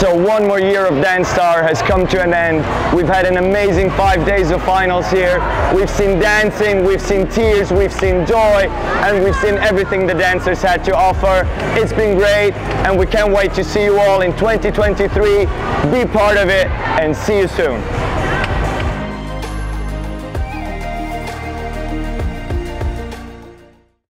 So one more year of DanceStar has come to an end. We've had an amazing five days of finals here. We've seen dancing, we've seen tears, we've seen joy, and we've seen everything the dancers had to offer. It's been great, and we can't wait to see you all in 2023. Be part of it, and see you soon.